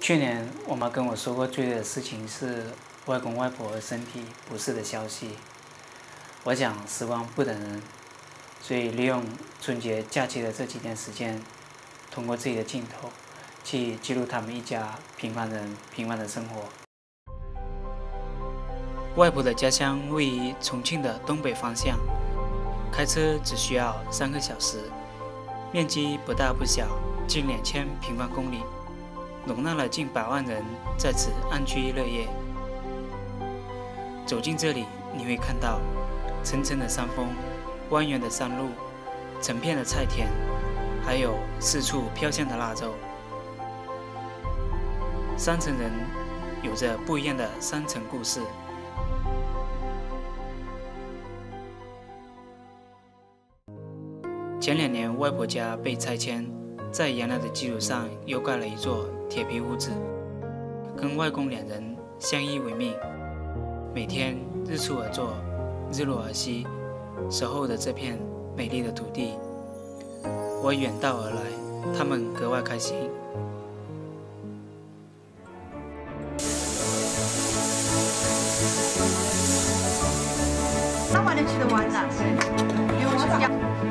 去年我妈跟我说过最累的事情是外公外婆身体不适的消息。我想时光不等人，所以利用春节假期的这几天时间，通过自己的镜头，去记录他们一家平凡人平凡的生活。外婆的家乡位于重庆的东北方向，开车只需要三个小时，面积不大不小，近两千平方公里。容纳了近百万人在此安居乐业。走进这里，你会看到层层的山峰、蜿蜒的山路、成片的菜田，还有四处飘香的腊肉。山城人有着不一样的山城故事。前两年，外婆家被拆迁，在原来的基础上又盖了一座。铁皮屋子，跟外公两人相依为命，每天日出而作，日落而息，守候着这片美丽的土地。我远道而来，他们格外开心。那晚点吃得完了，因为我是讲，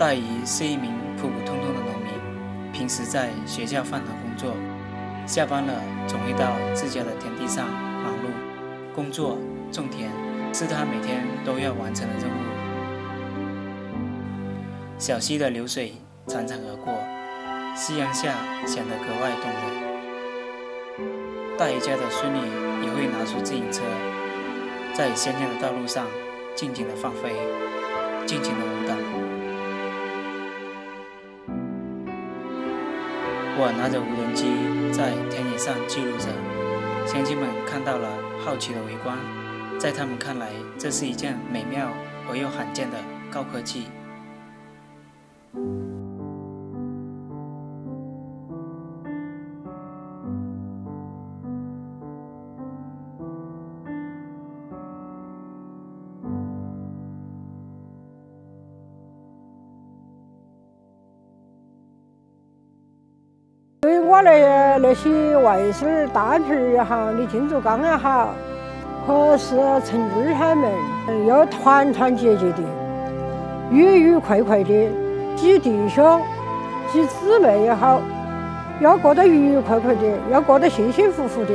大姨是一名普普通通的农民，平时在学校饭堂工作，下班了总会到自家的田地上忙碌工作种田，是他每天都要完成的任务。小溪的流水潺潺而过，夕阳下显得格外动人。大姨家的孙女也会拿出自行车，在乡间的道路上尽情的放飞，尽情的舞蹈。我拿着无人机在田野上记录着，乡亲们看到了，好奇的围观。在他们看来，这是一件美妙而又罕见的高科技。我的那些外甥大侄儿也好，李金竹刚也好，或是陈军他们，要团团结结的，愉愉快快的，几弟兄、几姊妹也好，要过得愉愉快快的，要过得幸幸福福的。